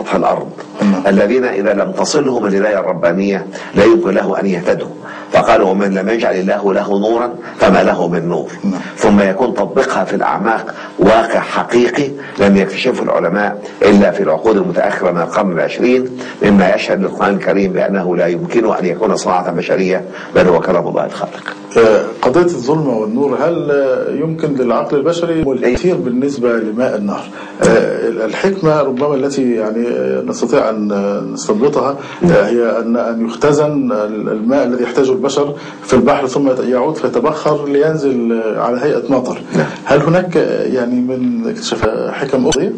سطح الأرض. الذين إذا لم تصلهم الهداية الربانية لا يمكن له أن يهتدوا. فقالوا ومن لم يجعل الله له نورا فما له من نور. ثم يكون تطبيقها في الأعماق واقع حقيقي لم يكتشفه العلماء إلا في العقود المتأخرة من القرن العشرين مما يشهد للقرآن الكريم بأنه لا يمكن أن يكون صناعة بشرية بل هو كلام الله الخالق. قضية الظلمة والنور هل يمكن للعقل البشري الكثير بالنسبة لماء النهر؟ آه، الحكمة ربما التي يعني نستطيع أن نستنبطها آه، هي أن أن يختزن الماء الذي يحتاجه البشر في البحر ثم يعود فيتبخر لينزل على هيئة مطر. هل هناك يعني من اكتشاف حكم أخرى؟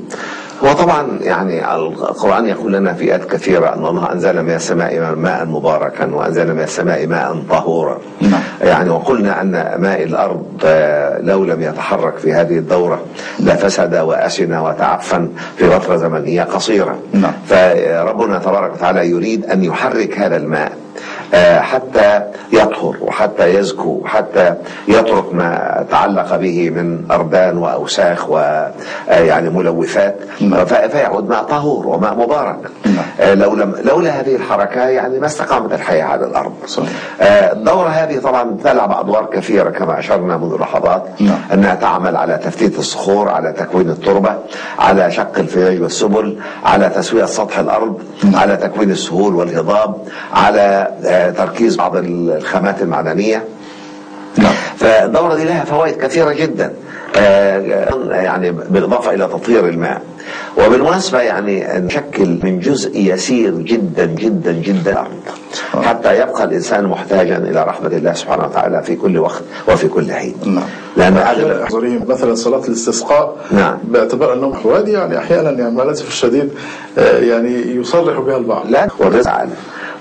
وطبعا يعني القرآن يقول لنا في آيات كثيرة أن الله أنزل من السماء ماء مباركا وأنزل من السماء ماء طهورا نعم. يعني وقلنا أن ماء الأرض آه، لو لم يتحرك في هذه الدورة لفسد وأسن وتعفن في فترة زمنية قصيرة نعم. فربنا تبارك وتعالى يريد أن يحرك هذا الماء آه، حتى يطهر وحتى يزكو وحتى يترك ما تعلق به من أردان وأوساخ ويعني ملوثات نعم. فيعود ماء طهور وماء مبارك نعم. آه، لو لم لولا هذه الحركة يعني ما استقامت الحياة على الأرض. آه، الدورة هذه طبعا تلعب أدوار كثيرة كما أشرنا منذ لحظات نعم. أنها تعمل على تفتيت الصخور على تكوين التربة على شق الفياج والسبل على تسوية سطح الأرض على تكوين السهول والهضاب على آه، تركيز بعض الخامات المعدنية. نعم. فالدورة دي لها فوائد كثيرة جدا آه، يعني بالإضافة إلى تطهير الماء. وبالمناسبة يعني نشكل من جزء يسير جدا جدا جدا. الأرض حتى يبقى الإنسان محتاجا إلى رحمة الله سبحانه وتعالى في كل وقت وفي كل حين. نعم. لأن أحضرهم مثلا صلاة الاستسقاء نعم. باعتبار أنهم حوادي يعني أحيانا يعني مع الأسف الشديد آه، يعني يصرح بها البعض. لا والرزق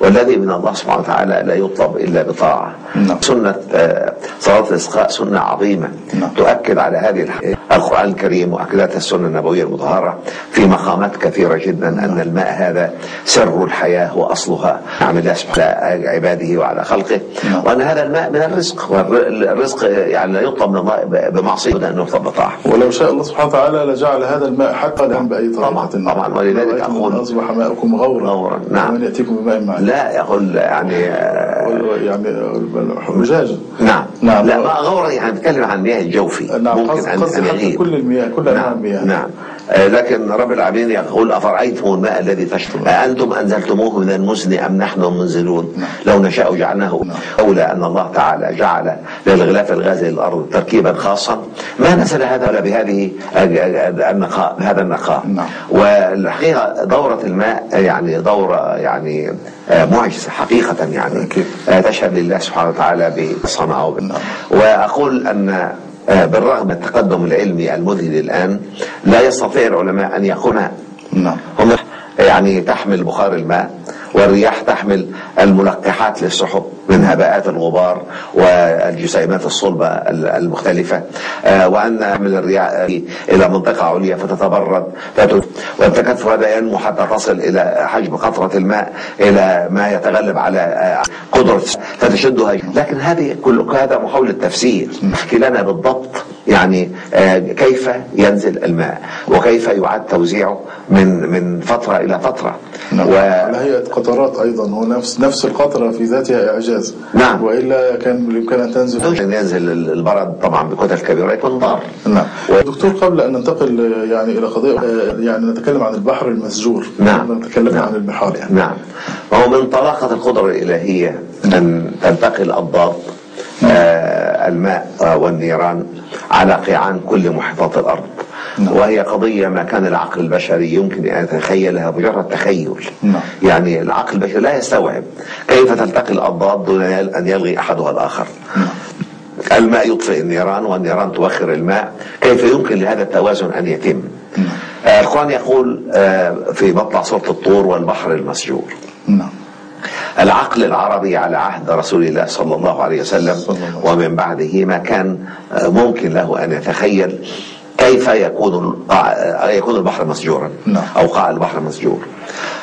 والذي من الله سبحانه وتعالى لا يطلب إلا بطاعة نعم. سنة آه، صلاة الإسقاء سنة عظيمة نعم. تؤكد على هذه. القرآن الكريم واكدتها السنة النبوية المطهرة في مقامات كثيرة جدا أن الماء هذا سر الحياة وأصلها نعم الله سبحانه على عباده وعلى خلقه نعم. وأن هذا الماء من الرزق والرزق يعني لا يطلب من الله بمعصية أن يطلب بطاعة ولو شاء الله سبحانه وتعالى لجعل هذا الماء حقا لهم بأي طريقة طبعاً، طبعاً، ولذلك أقول- أن أصبح ماؤكم غورا غورا، نعم. ومن يأتيكم بماء معين لا يقول يعني يعني حجاجا نعم. نعم. لا ما غورا يعني بتكلم عن مياه الجوفي. نعم ممكن ان حتى يغيب كل المياه كل أنواع نعم. المياه. نعم. لكن رب العالمين يقول أفرأيتم الماء الذي تشرب أأنتم أنزلتموه من المزن أم نحن المنزلون لو نشاء جعلناه أولى أن الله تعالى جعل للغلاف الغازي للأرض تركيبا خاصا. ما نزل هذا ولا بهذه النقاء بهذا النقاء؟ نعم. والحقيقة دورة الماء يعني دورة يعني آه، معجزة حقيقة يعني. آه، تشهد لله سبحانه وتعالى بصنعه. نعم. وأقول أن آه، بالرغم من التقدم العلمي المذهل الآن لا يستطيع العلماء أن يكون نعم. هم يعني تحمل بخار الماء والرياح تحمل الملقحات للسحب من هباءات الغبار والجسيمات الصلبة المختلفة. آه، وأن من الرياح إلى منطقة عليا فتتبرد فتت- والتكثف هذا ينمو حتى تصل إلى حجم قطرة الماء إلى ما يتغلب على آه، قدرة فتشدها لكن هذه كل هذا محاولة تفسير احكي لنا بالضبط يعني آه، كيف ينزل الماء وكيف يعاد توزيعه من من فترة إلى فترة. نعم. و... على هيئة قطرات أيضا؟ هو نفس نفس القطرة في ذاتها إعجاز. نعم. وإلا كان بالإمكان أن تنزل؟ عشان ينزل البرد طبعا بكتل كبيرة يكون ضار نعم دكتور قبل أن ننتقل يعني إلى قضية آه، يعني نتكلم عن البحر المسجور. نعم. نتكلم نعم. عن البحار يعني. نعم. وهو من طلاقة القدرة الإلهية أن تلتقي الأضداد آه الماء والنيران على قيعان كل محيطات الأرض. نعم. وهي قضية ما كان العقل البشري يمكن أن يتخيلها مجرد تخيل. نعم. يعني العقل البشري لا يستوعب كيف تلتقي الأضداد دون أن يلغي أحدها الآخر. الماء يطفئ النيران والنيران توخر الماء. كيف يمكن لهذا التوازن أن يتم؟ آه، القرآن يقول آه، في مطلع سورة الطور والبحر المسجور. نعم. العقل العربي على عهد رسول الله صلى الله عليه وسلم. ومن بعده ما كان آه، ممكن له أن يتخيل كيف يكون آه، يكون البحر مسجورا نعم. أو قاع البحر مسجور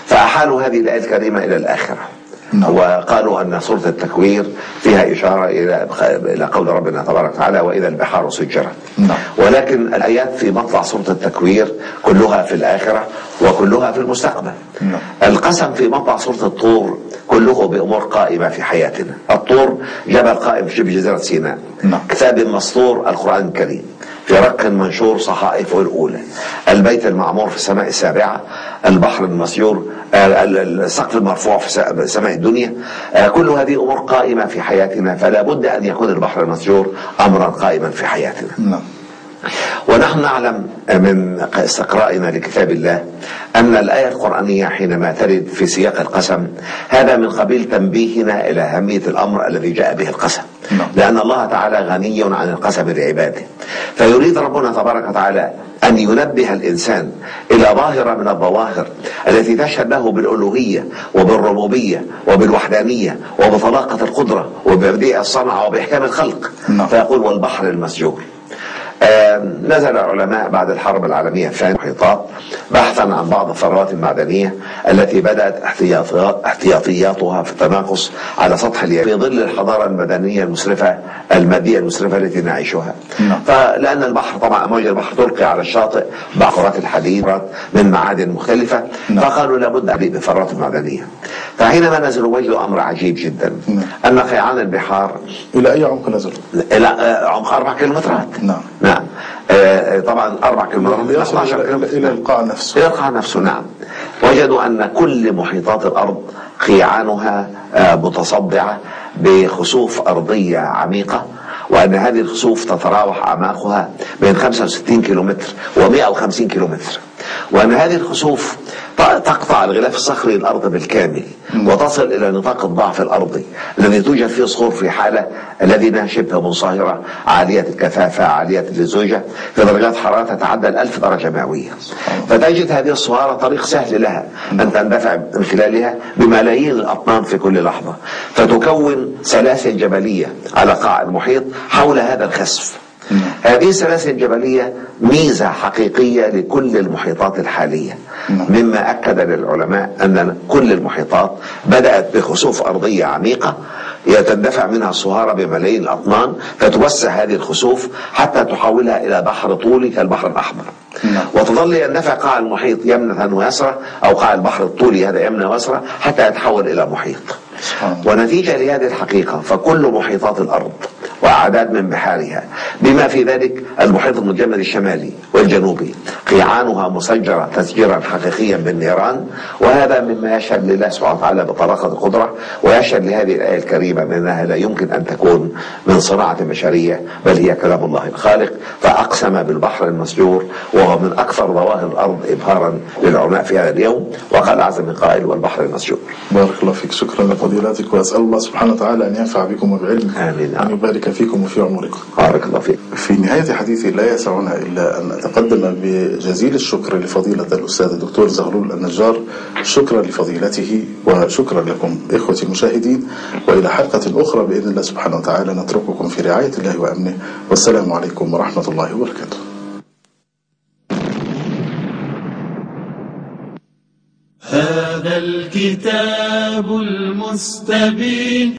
فأحالوا هذه الآية الكريمة إلى الآخرة. وقالوا أن سورة التكوير فيها إشارة إلى إلى قول ربنا تبارك وتعالى وإذا البحار سجرت نعم. ولكن الآيات في مطلع سورة التكوير كلها في الآخرة وكلها في المستقبل نعم. القسم في مطلع سورة الطور كله بأمور قائمة في حياتنا الطور جبل قائم في شبه جزيرة سيناء نعم. كتاب مسطور القرآن الكريم في رق منشور صحائفه الأولى. البيت المعمور في السماء السابعة البحر المسيور ال- ال- السقف المرفوع في سماء الدنيا. آه، كل هذه أمور قائمة في حياتنا فلا بد أن يكون البحر المسيور أمرا قائما في حياتنا. نعم. ونحن نعلم من استقرائنا لكتاب الله أن الآية القرآنية حينما ترد في سياق القسم هذا من قبيل تنبيهنا إلى أهمية الأمر الذي جاء به القسم نعم. لأن الله تعالى غني عن القسم لعباده فيريد ربنا تبارك وتعالى أن ينبه الإنسان إلى ظاهرة من الظواهر التي تشهد له بالألوهية وبالربوبية وبالوحدانية وبطلاقة القدرة وببديع الصنع وبإحكام الخلق نعم. فيقول والبحر المسجور نزل العلماء بعد الحرب العالمية الثانية محيطات بحثا عن بعض الثروات المعدنية التي بدأت احتياطيات احتياطياتها في التناقص على سطح اليابان في ظل الحضارة المدنية المسرفة المادية المسرفة التي نعيشها نعم. فلأن البحر طبعا أمواج البحر تلقي على الشاطئ بعقرات الحديد من معادن مختلفة نعم. فقالوا لابد من بفرات معدنية فحينما نزلوا وجدوا أمر عجيب جدا نعم. أن قيعان البحار إلى أي عمق نزل؟ إلى آه، عمق أربع كيلومترات نعم. نعم. آه، طبعا أربع كيلومترات يصل 12 إلى, كيلومتر إلى القاع نفسه. إلى القاع نفسه نعم. وجدوا أن كل محيطات الأرض قيعانها آه، متصدعة بخسوف أرضية عميقة وأن هذه الخسوف تتراوح أعماقها بين 65 كيلومتر و150 كيلومتر. وأن هذه الخسوف تقطع الغلاف الصخري الأرض بالكامل وتصل إلى نطاق الضعف الأرضي الذي توجد فيه صخور في حالة الذي انها شبه منصهرة عالية الكثافة عالية اللزوجة في درجات حرارة تتعدى الألف درجة مئوية. فتجد هذه الصهارة طريق سهل لها أن تندفع من خلالها بملايين الأطنان في كل لحظة فتكون سلاسل جبلية على قاع المحيط حول هذا الخسف. هذه السلاسل الجبلية ميزة حقيقية لكل المحيطات الحالية مما أكد للعلماء أن كل المحيطات بدأت بخسوف أرضية عميقة يتندفع منها الصهارة بملايين الأطنان فتوسع هذه الخسوف حتى تحولها إلى بحر طولي كالبحر الأحمر نعم. وتظل يندفع قاع المحيط يمنة ويسرى أو قاع البحر الطولي هذا يمنة ويسرى حتى يتحول إلى محيط. ونتيجة لهذه الحقيقة فكل محيطات الأرض وأعداد من بحارها بما في ذلك المحيط المتجمد الشمالي والجنوبي قيعانها مسجرة تسجيرا حقيقيا بالنيران وهذا مما يشهد لله سبحانه وتعالى بطلاقة القدرة ويشهد لهذه الآية الكريمة بأنها لا يمكن أن تكون من صناعة بشرية بل هي كلام الله الخالق فأقسم بالبحر المسجور وهو من أكثر ظواهر الأرض إبهارا للعلماء في هذا اليوم وقال عز من قائل والبحر المسجور. بارك الله فيك شكرا. لفضيلتك وأسأل الله سبحانه وتعالى أن ينفع بكم وبعلمكم آمين. وأن يبارك فيكم وفي عمركم. بارك الله فيك. في نهاية حديثي لا يسعنا إلا أن أتقدم بجزيل الشكر لفضيلة الأستاذ الدكتور زغلول النجار. شكرا لفضيلته وشكرا لكم إخوتي المشاهدين. وإلى حلقة أخرى بإذن الله سبحانه وتعالى نترككم في رعاية الله وأمنه. والسلام عليكم ورحمة الله وبركاته هذا الكتاب المستبين.